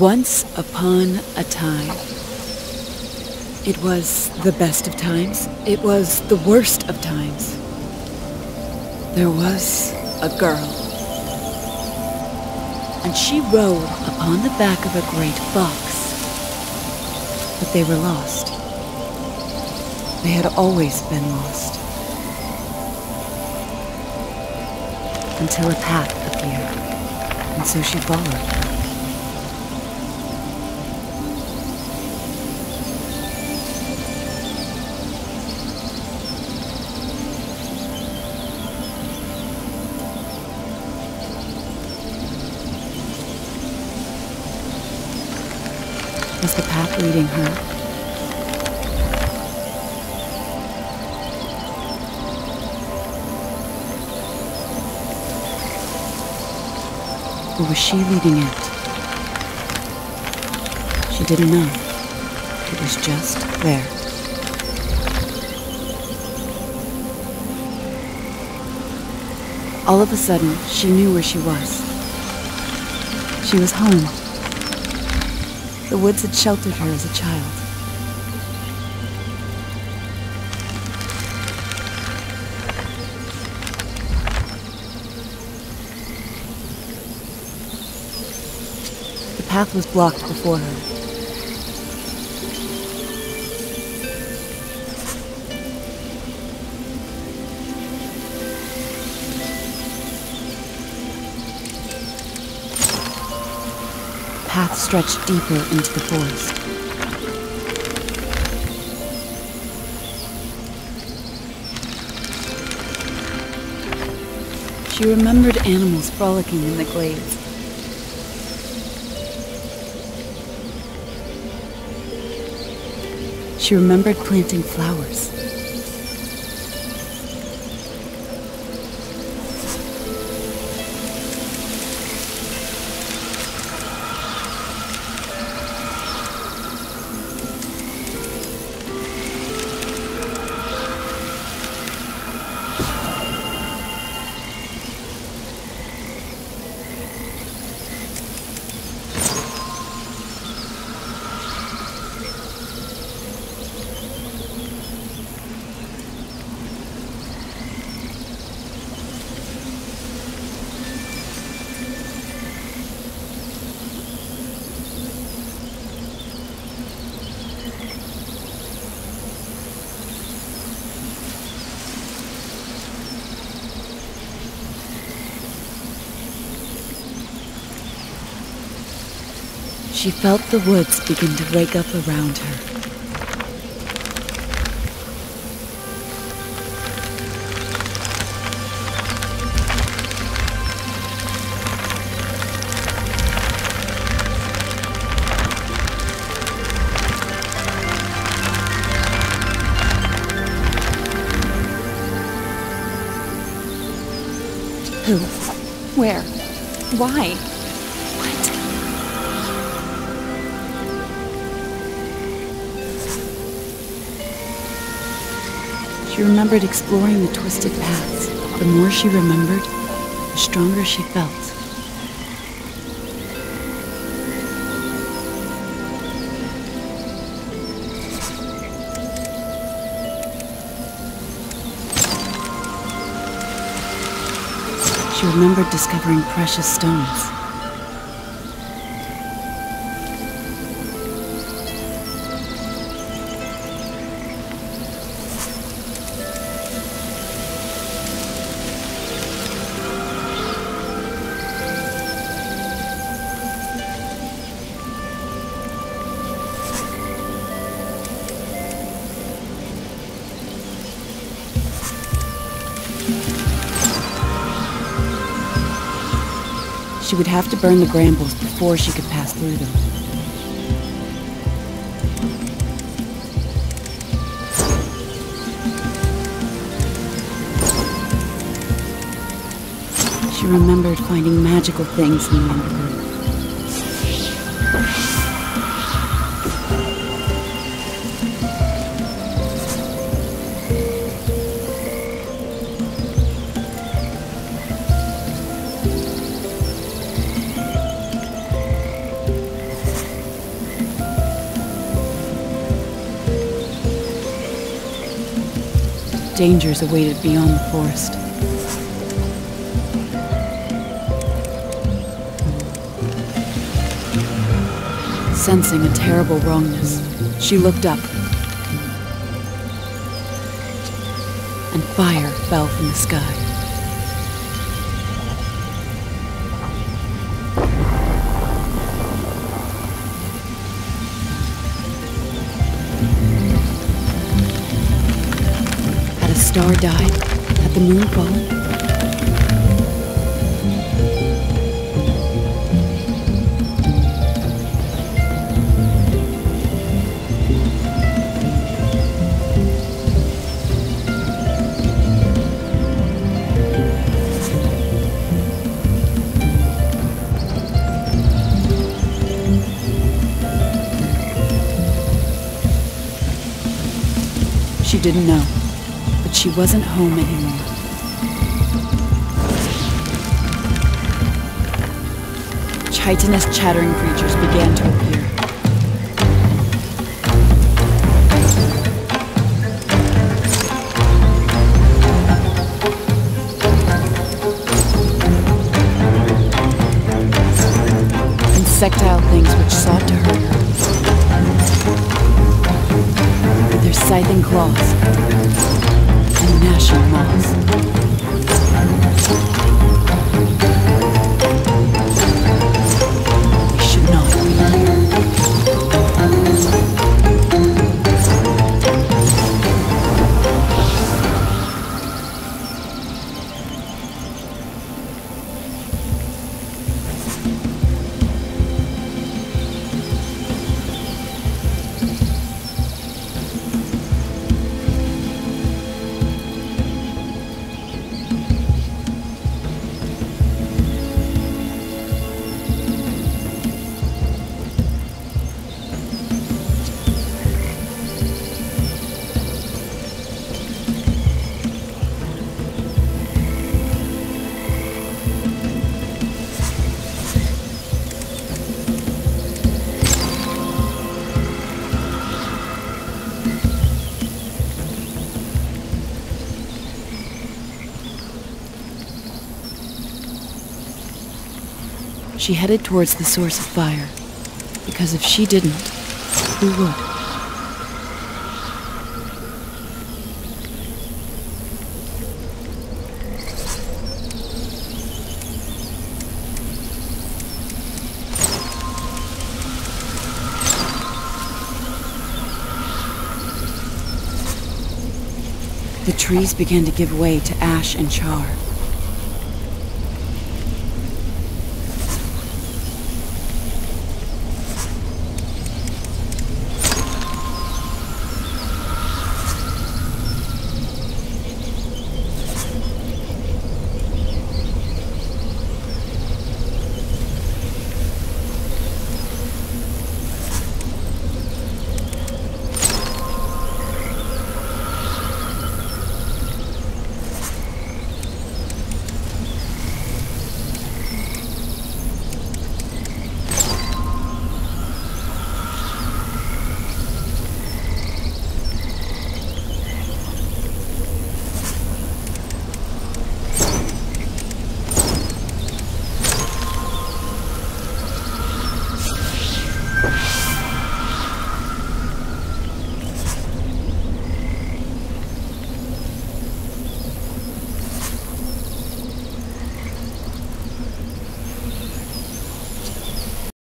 Once upon a time. It was the best of times. It was the worst of times. There was a girl. And she rode upon the back of a great fox. But they were lost. They had always been lost. Until a path appeared. And so she followed. Leading her? Or was she leading it? She didn't know. It was just there. All of a sudden, she knew where she was. She was home. The woods had sheltered her as a child. The path was blocked before her. Path stretched deeper into the forest. She remembered animals frolicking in the glades. She remembered planting flowers. She felt the woods begin to wake up around her. Who? Where? Why? She remembered exploring the twisted paths. The more she remembered, the stronger she felt. She remembered discovering precious stones. She would have to burn the brambles before she could pass through them. She remembered finding magical things in the undergrowth. Dangers awaited beyond the forest. Sensing a terrible wrongness, she looked up. And fire fell from the sky. Star died? Had the moon fallen? She didn't know, but she wasn't home anymore. Chitinous chattering creatures began to appear. Insectile things which sought to hurt her. With their scything claws and gnashing She headed towards the source of fire, because if she didn't, who would? The trees began to give way to ash and char.